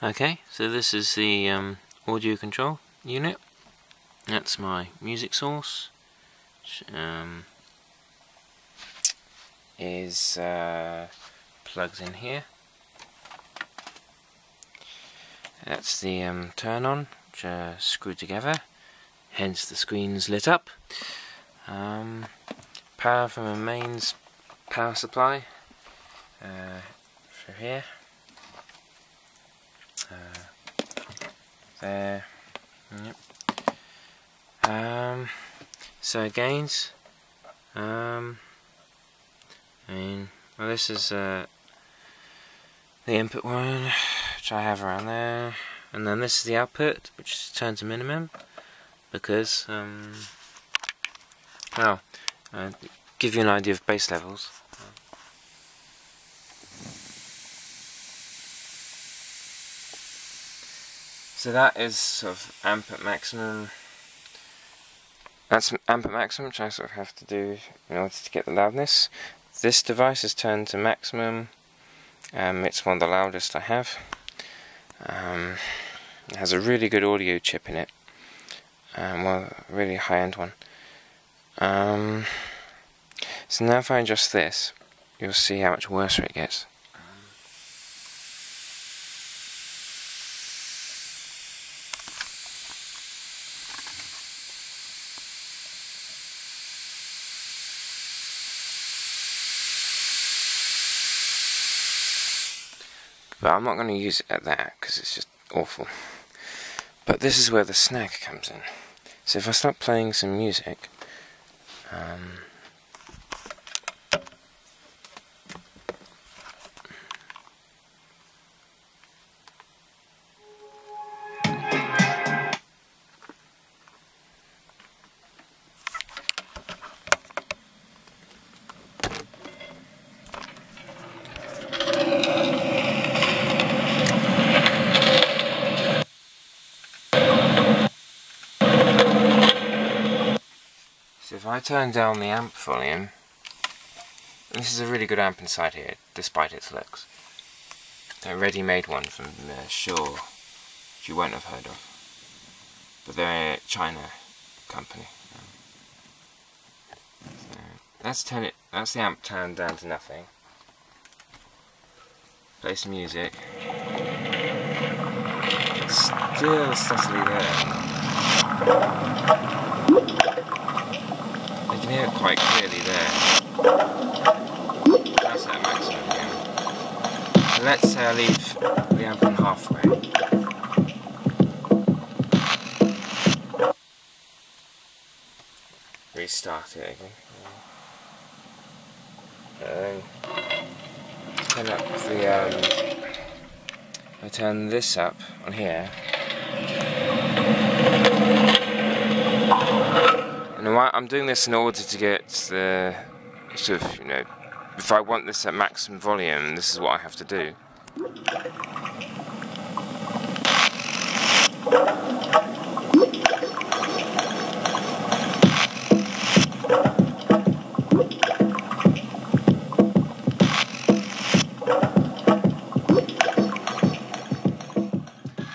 Okay, so this is the um, audio control unit. That's my music source. Which, um, is uh, plugged in here. That's the um, turn on, which are screwed together. Hence the screen's lit up. Um, power from a mains power supply uh, through here. There. Yep. Um, so gains. Um, I mean, well, this is uh, the input one, which I have around there, and then this is the output, which is turned to minimum, because um, well, uh, give you an idea of bass levels. So that is sort of amp at maximum. That's amp at maximum, which I sort of have to do in order to get the loudness. This device is turned to maximum. Um, it's one of the loudest I have. Um, it has a really good audio chip in it. Um, well, really high-end one. Um, so now if I adjust this, you'll see how much worse it gets. But I'm not going to use it at that because it's just awful. But this is where the snag comes in. So if I start playing some music, um, I turn down the amp volume, this is a really good amp inside here, despite its looks. A ready-made one from uh, Sure, which you won't have heard of. But they're a China company. Let's turn it, that's the amp turned down to nothing. Play some music. It's still steadily there can hear it quite clearly there. That's at maximum. So let's say I leave the amp on halfway. Restart it again. And turn up the um I turn this up on here And I'm doing this in order to get the sort of, you know, if I want this at maximum volume, this is what I have to do.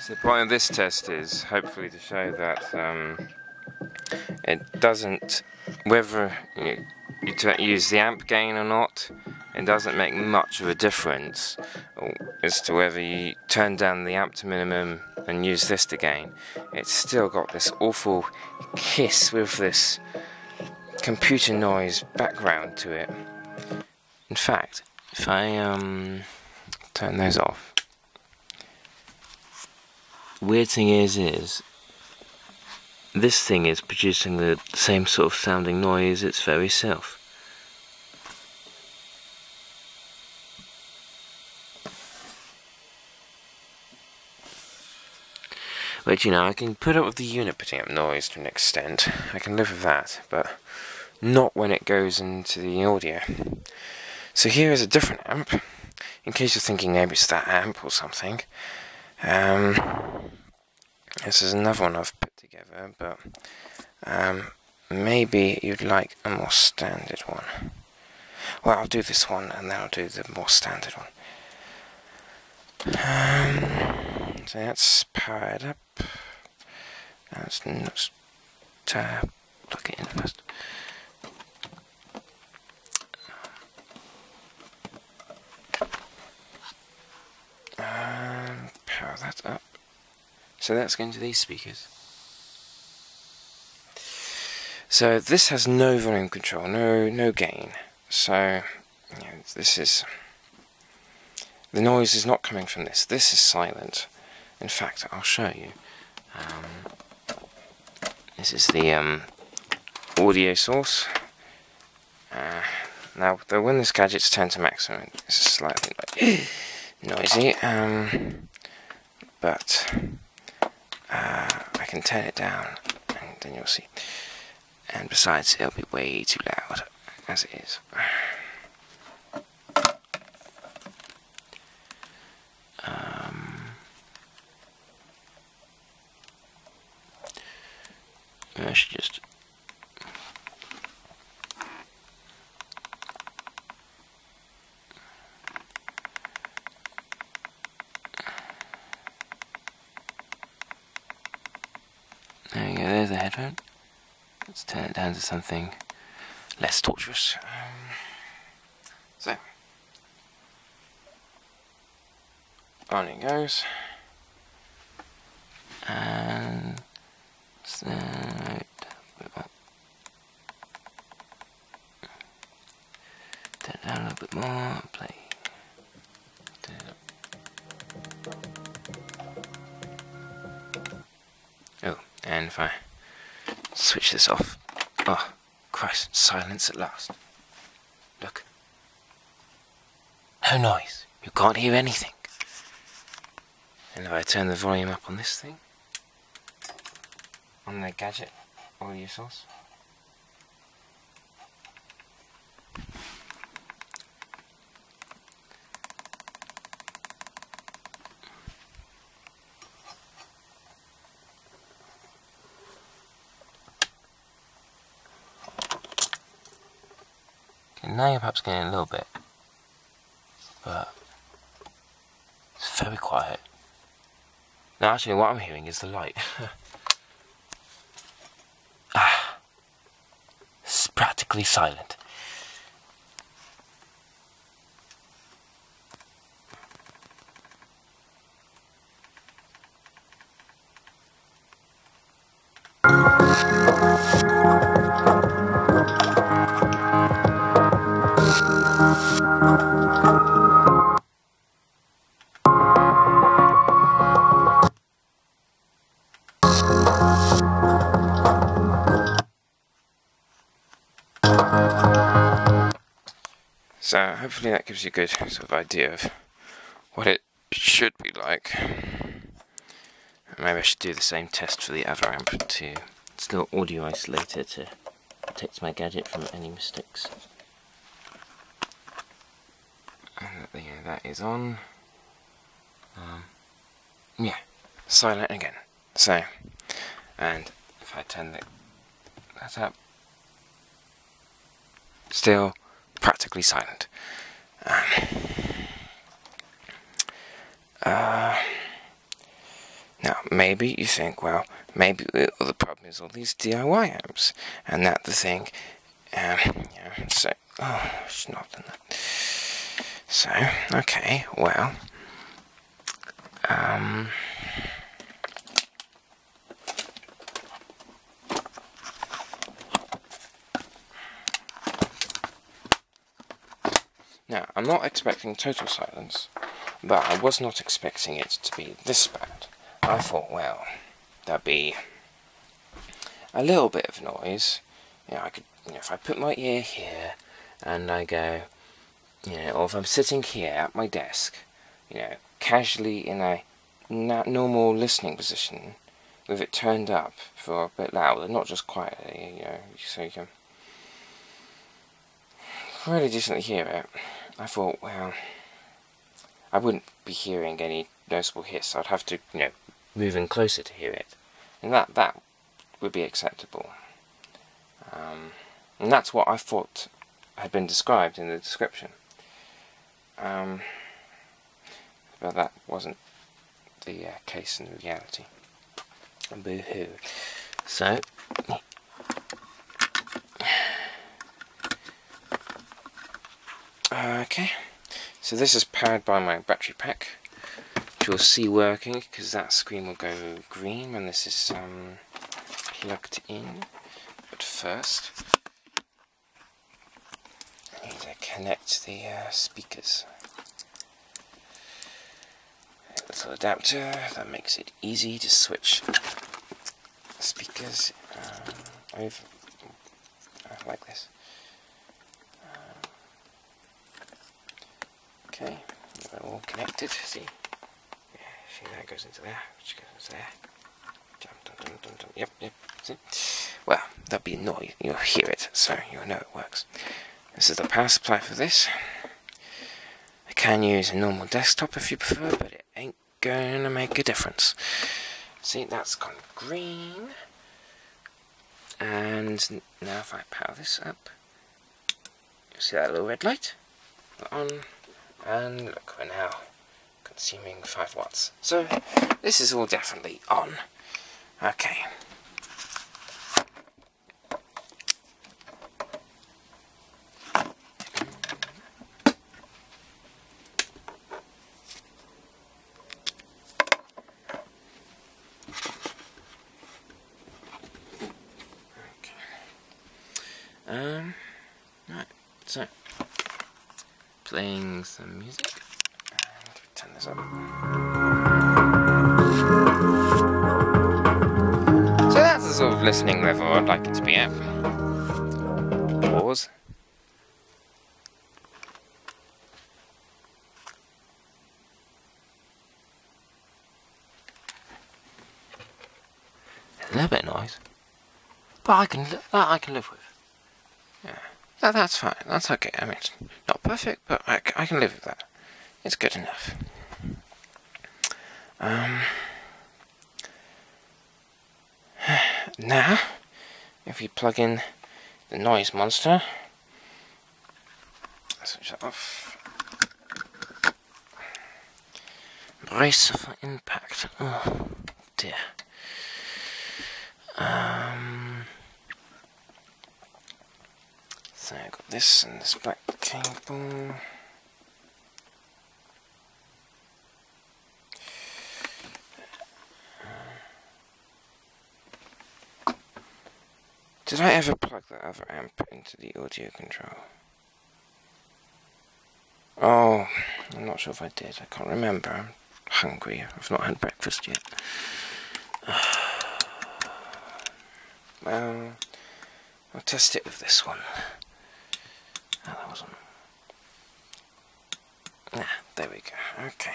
So the point of this test is hopefully to show that um, it doesn't, whether you, you use the amp gain or not, it doesn't make much of a difference as to whether you turn down the amp to minimum and use this to gain. It's still got this awful hiss with this computer noise background to it. In fact, if I um, turn those off, weird thing is, is this thing is producing the same sort of sounding noise its very self. But you know, I can put up with the unit putting up noise to an extent. I can live with that, but not when it goes into the audio. So here is a different amp, in case you're thinking maybe it's that amp or something. Um, this is another one I've put together, but um, maybe you'd like a more standard one. Well, I'll do this one, and then I'll do the more standard one. Um, so that's powered up. That's not to plug it in first. Um, power that up. So that's going to these speakers. So this has no volume control, no no gain. So you know, this is the noise is not coming from this. This is silent. In fact, I'll show you. Um, this is the um, audio source. Uh, now, though, when this gadget's turned to maximum, it's slightly noisy, um, but uh, I can turn it down, and then you'll see. And besides, it'll be way too loud as it is. Um, I should just There you go, there's the headphone. Let's turn it down to something less torturous. Um, so, on it goes. And so, turn it down a little bit more, play. Oh, and I switch this off. Oh, Christ, silence at last. Look. No noise. You can't hear anything. And if I turn the volume up on this thing, on the gadget audio source, now you're perhaps getting a little bit, but it's very quiet. Now, actually, what I'm hearing is the light. ah, it's practically silent. Hopefully that gives you a good sort of idea of what it should be like. Maybe I should do the same test for the other amp to still audio isolator to protect my gadget from any mistakes. And yeah, that is on. Um, yeah, silent again. So, and if I turn the, that up, still practically silent. Um, uh, now, maybe you think, well, maybe the problem is all these DIY amps, and that the thing, um, yeah, so, oh, it's not done that. So, okay, well, um, Now, I'm not expecting total silence, but I was not expecting it to be this bad. I thought, well, that'd be a little bit of noise. You know, I could, you know, if I put my ear here and I go, you know, or if I'm sitting here at my desk, you know, casually in a normal listening position, with it turned up for a bit louder, not just quietly, you know, so you can really decently hear it. I thought, well, I wouldn't be hearing any noticeable hiss. I'd have to, you know, move in closer to hear it, and that that would be acceptable. Um, and that's what I thought had been described in the description. Um, but that wasn't the uh, case in reality. Boo hoo. So, okay, so this is powered by my battery pack, which you'll see working because that screen will go green when this is um, plugged in. But first, I need to connect the uh, speakers. Little adapter that makes it easy to switch speakers um, over uh, like this. Okay, they're all connected. See, yeah, see that goes into there, which goes into there. Dum, dum, dum. Yep, yep. See? Well, that'll be noise. You'll hear it, so you'll know it works. This is the power supply for this. I can use a normal desktop if you prefer, but it ain't gonna make a difference. See, that's gone green. And now if I power this up, you see that little red light? On, and look, we're now consuming 5 watts. So, this is all definitely on. Okay. Playing some music, turn this up. So that's the sort of listening level I'd like it to be at. Pause. A little bit of noise, but I can that I can live with. Yeah, that, that's fine. That's okay. I mean, it's not perfect, but I, I can live with that. It's good enough. Um, now, if we plug in the noise monster, switch that off. Brace for impact. Oh dear. Um. So I got this and this black cable. Did I ever plug that other amp into the audio control? Oh, I'm not sure if I did. I can't remember. I'm hungry. I've not had breakfast yet. well, I'll test it with this one. Oh, that. Ah, there we go. Okay.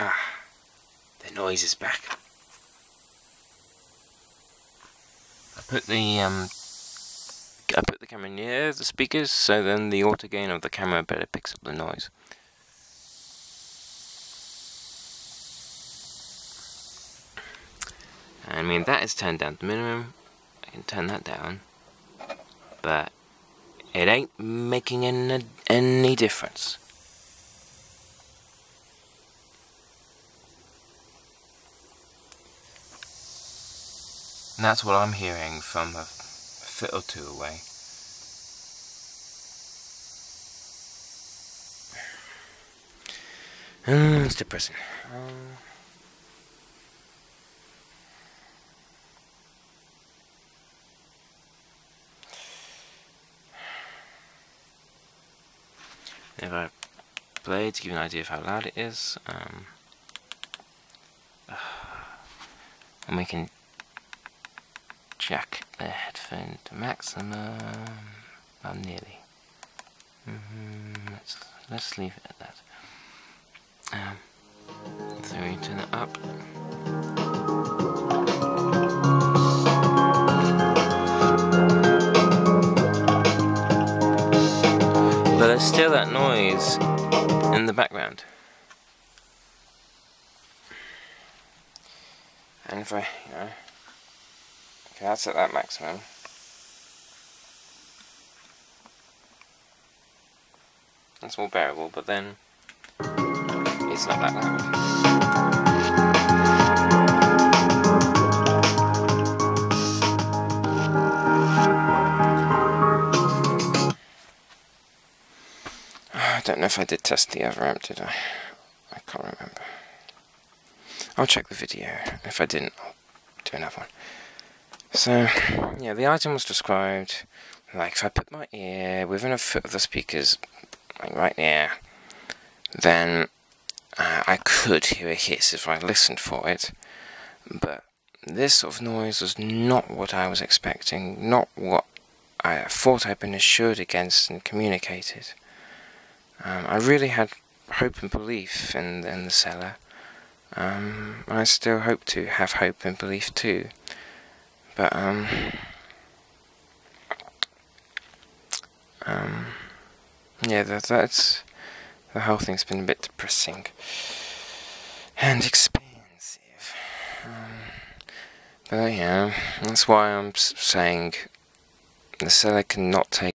Ah, the noise is back. I put the um camera near the speakers so then the auto gain of the camera better picks up the noise. I mean that is turned down to minimum. I can turn that down. But it ain't making any, any difference. And that's what I'm hearing from a foot or two away. Uh, it's depressing. If I play to give you an idea of how loud it is, um, and we can jack the headphone to maximum. Well, nearly. Mm -hmm. Let's let's leave it at that. So we turn it up. But there's still that noise in the background. And if I, you know, okay, that's at that maximum. That's more bearable, but then it's not that loud. I don't know if I did test the other amp, did I? I can't remember. I'll check the video. If I didn't, I'll do another one. So, yeah, the item was described like if I put my ear within a foot of the speakers, like right there, then uh, I could hear a hiss if I listened for it. But this sort of noise was not what I was expecting, not what I thought I'd been assured against and communicated. Um, I really had hope and belief in, in the seller. Um, I still hope to have hope and belief too. But, um, um, yeah, that, that's, the whole thing's been a bit depressing and expensive. Um, but yeah, that's why I'm saying the seller cannot take